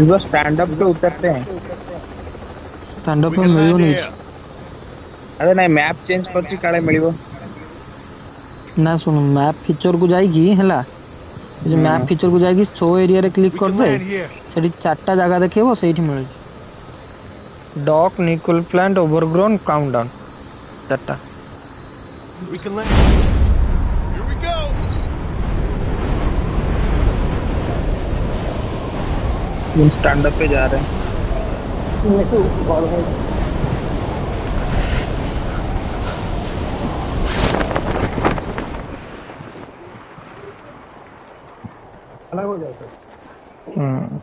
वो stand up पे उतरते हैं। स्टैंड अप में मिलो नहीं। अरे नहीं मैप चेंज कर के काड़े मिलबो ना सुनो मैप फीचर को जाएगी हैला जो मैप फीचर को जाएगी शो एरिया रे क्लिक कर दे। सेठी चारटा जगह देखिबो सेठी मिलि डॉक निकल प्लांट ओवरग्रोन काउंटडाउन चारटा। We can land. Here we go. हम स्टैंड अप पे जा रहे हैं अलग हो जाए sir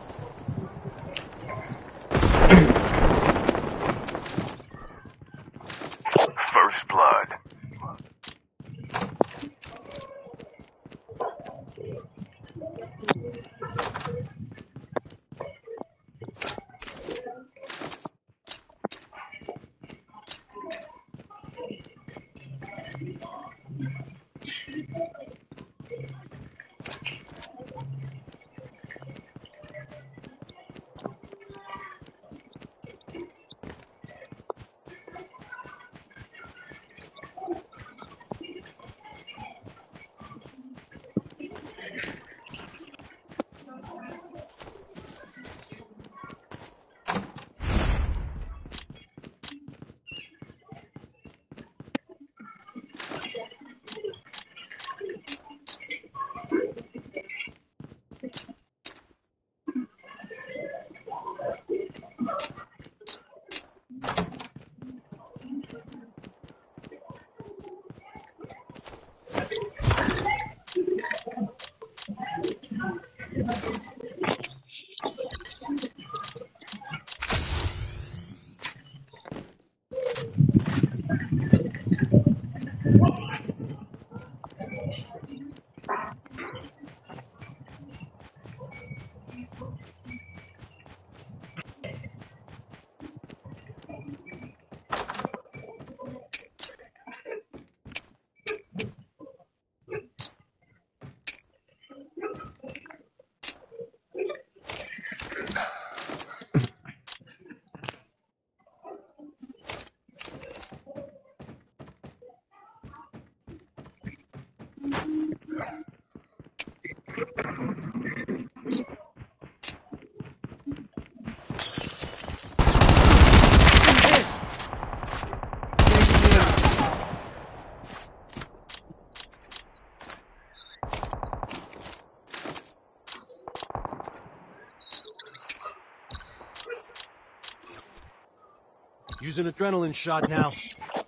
Use an adrenaline shot now.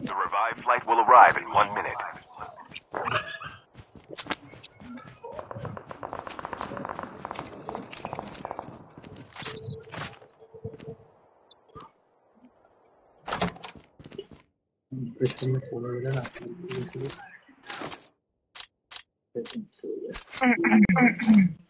The revived flight will arrive in one minute. Mm-hmm.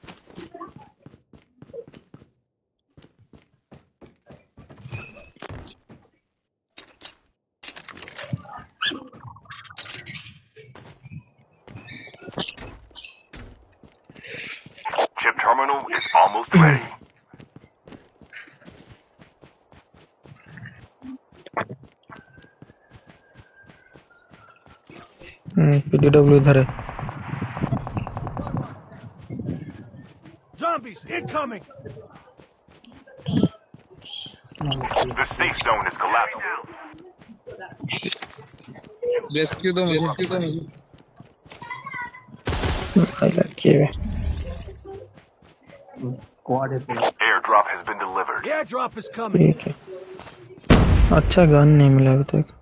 तुम्हारी पीडब्ल्यू इधर है Zombies incoming. The safe zone is collapsing. Rescue them, rescue them. I like you. Squad है पूरा Airdrop has been delivered. The airdrop is coming. ठीक है अच्छा gun नहीं मिला अभी तक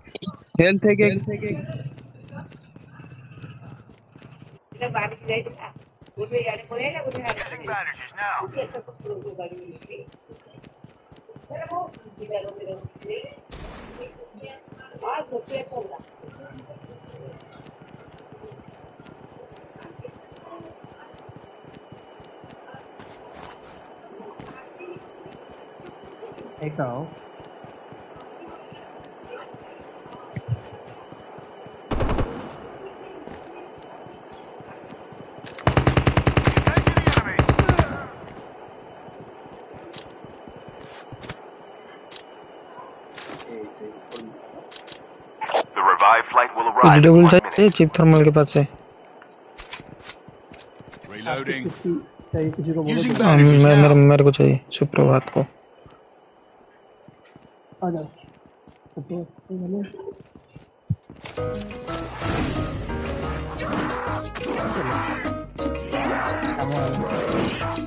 हेल्थ है क्या Using bandages now. it हूँ डबल चाहिए चिप थर्मल के पास से रीलोडिंग मैं मेरे को चाहिए सुप्रभात को आ जाओ तो तो तो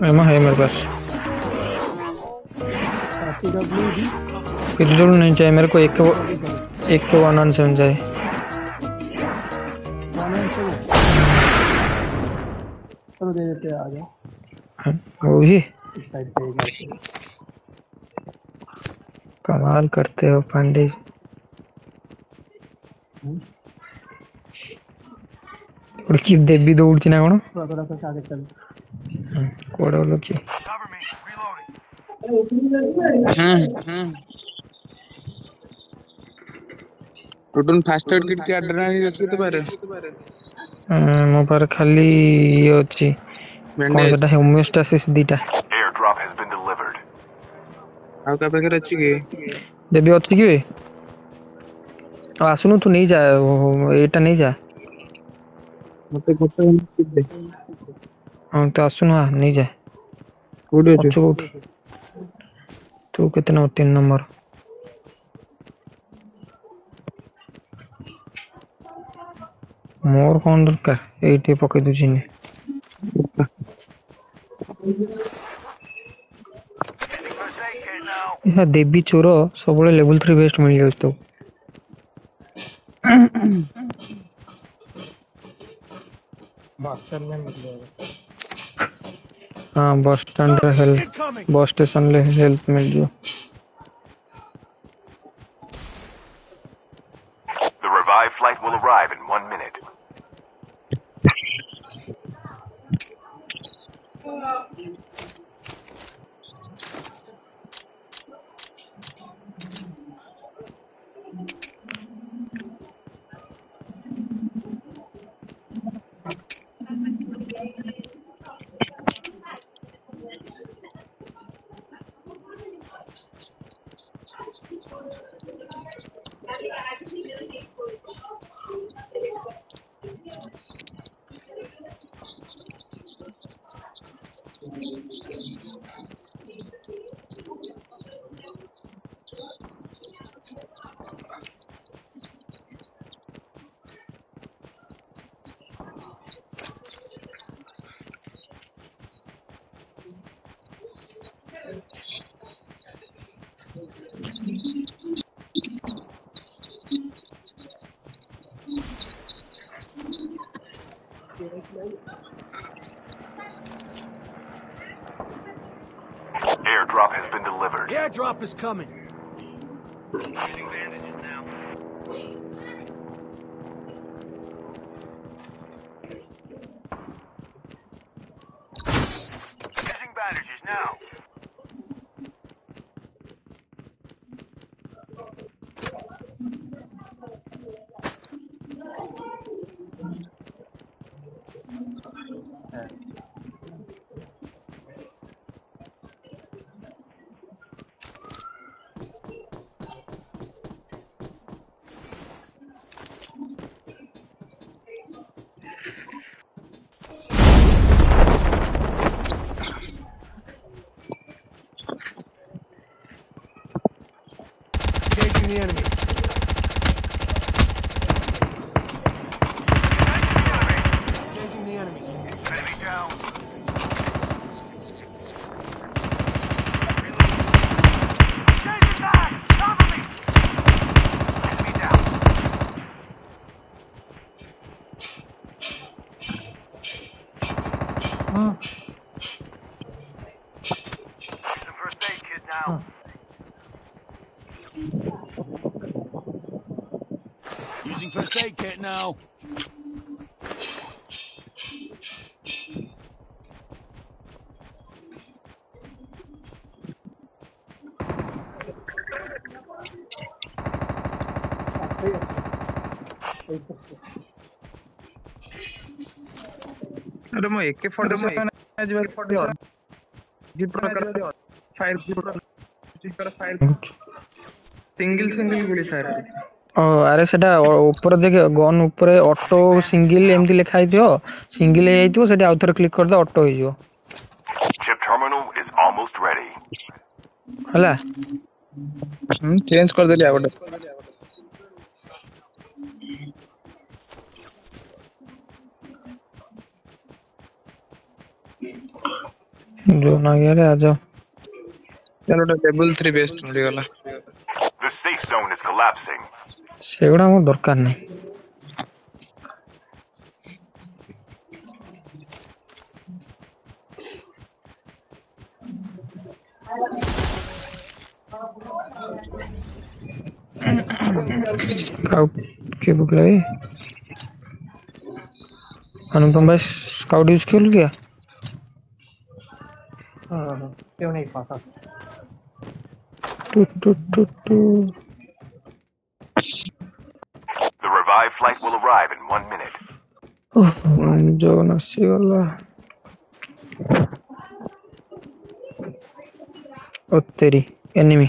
एमा है मेरे पास नहीं चाहिए मेरे को एक एक को वन वन सेवन चाहिए। चलो दे देते आ जाओ। हाँ, वो भी? इस साइड पे। कमाल करते हो पांडे जी। की देवी दो उड़ उड़ची ना कोण? कोड़ो लोकी हाँ, हाँ। Total first aid kit adrenaline अच्छी तो बारे हाँ, मो पर खाली ये अच्छी कौन सा है होमियोस्टेसिस दीटा। ଆଉ କାହା ପାଖରେ ଅଛି କି ଦେବୀ ଅଛି କି ବେ? ଆଉ ଆସୁନୁ ତୁ ନେଇଯା ଓ- ଓ- ଏଇଟା ନେଇଯା ମତେ ଗୋଟେ କିଟ୍ ଦେ ହଁ ତୁ ଆସୁନୁ ଆ ନେଇଯା କୋଉଠି ଅଛୁ ଅଛୁ କୋଉଠି ତୁ କେତେ ନମ୍ବର ତିନି ନମ୍ବର ମୋର କଣ ଦରକାର ଏଇଠି ପକେଇ ଦଉଛି ଏହା ଦେବୀ ଚୋର ସବୁବେଳେ ଲେଭେଲ ଥ୍ରୀ ବେଷ୍ଟ ମିଳିଯାଉଛି ତାକୁ ହଁ ବସ୍ ଷ୍ଟାଣ୍ଡରେ ହେଲ୍ପ Incoming. ବସ୍ ଷ୍ଟେସନରେ ହେଲ୍ପ ମିଳିଯିବ has been delivered. The airdrop is coming. The enemy. अरे मग एके फोर्टी फोर्टी जी प्रकार फायर जी प्रकार फायर सिंगल सिंगल गुली फायर আরে সেটা উপরে দেখে গন উপরে অটো সিঙ্গেল এমতি লেখা হইতিও সিঙ্গেল হই যাইতিও সেটা আউথরে ক্লিক করে দে অটো হই যাও chip terminal is almost ready হলা হুম চেঞ্জ করে দিলি আগটা जो ना गया रे आजा चलो लेवल 3 बेस्ट मिल गला the safe zone is collapsing सेगुड़ा हमको दरकार नहीं। स्काउट के बुक रहे अनुपम भाई स्काउट यूज़ क्यों किया? কেউ নেই ফাঁকা The revived flight will arrive in one minute. Oh, I'm doing man, Jonas, Oh, Terry, enemy.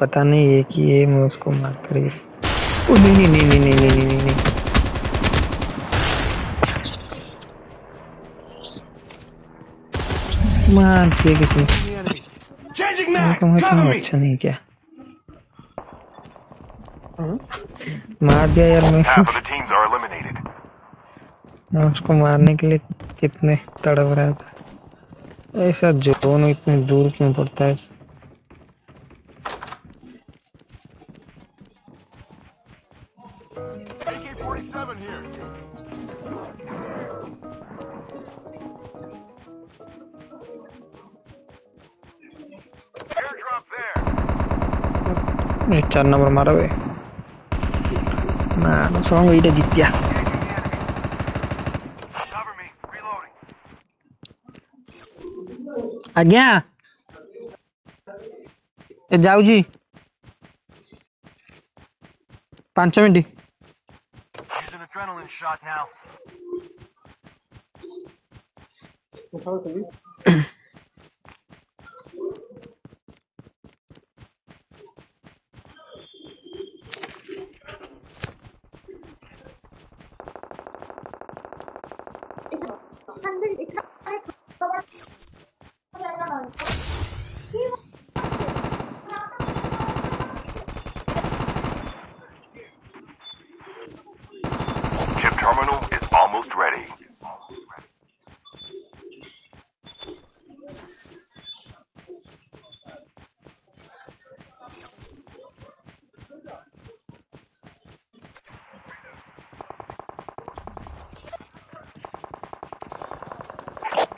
पता नहीं ये कि ये मैं उसको मार कर ओ नहीं नहीं नहीं नहीं नहीं नहीं नहीं मार किसी अच्छा नहीं क्या? मार दिया यार मैं। मैं उसको मारने के लिए कितने तड़प रहा था। ऐसा जोन इतने दूर क्यों पड़ता है? चार नंबर मारा वे ना सॉन्ग ଆଜ୍ଞା ଏ ଯାଉଛି ପାଞ୍ଚ minute Using adrenaline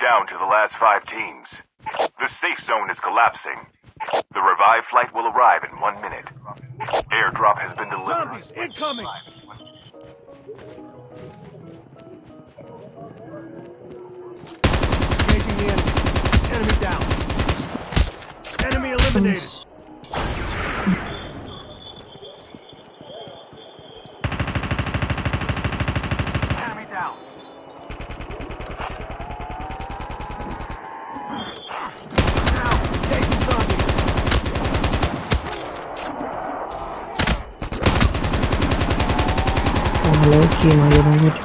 Down to the last five teams. The safe zone is collapsing. The revived flight will arrive in one minute. Airdrop has been delivered. Zombies incoming. Enemy down. Enemy eliminated. Skill language.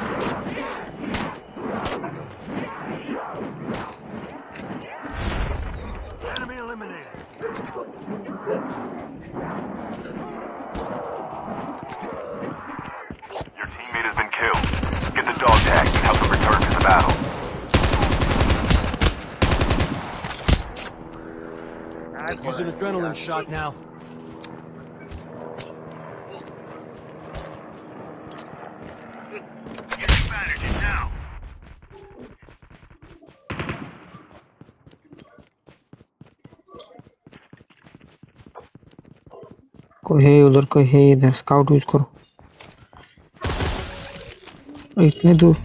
Enemy eliminated. Your teammate has been killed. Get the dog tag and help him return to the battle. Using adrenaline shot now. कोई है उधर को है इधर scout use करो। इतने दूर।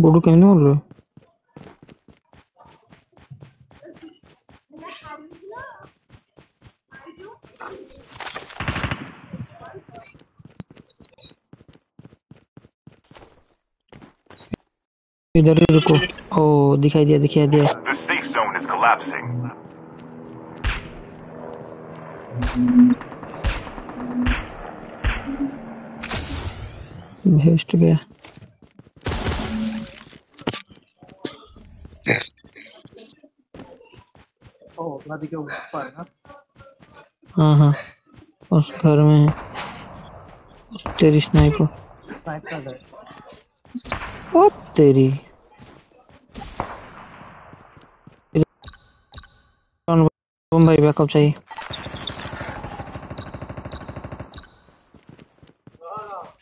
बोडू कहने बोल रहे? इधर ही रुको। ओ दिखाई दिया दिखाई दिया. भेस्ट गया। नदी के ऊपर है ना? हाँ हाँ। उस घर में तेरी स्नाइपर स्नाइपर है। ओ तेरी। भाई बैकअप चाहिए?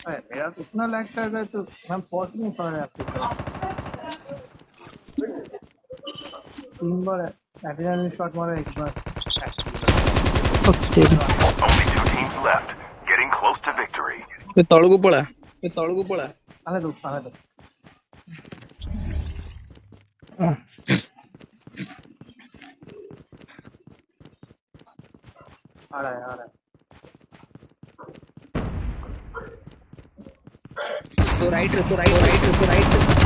मेरा इतना लैग कर रहा है तो हम पहुँच नहीं पा रहे आपके तरफ़ तीन बार Adrenaline shot मारा एक बार Only two teams left. Getting close to victory. ये तोड़ को पड़ा ये तोड़ को पड़ा आने दो आने दो आ रहा है आ रहा है तो राइट तो राइट राइट तो राइट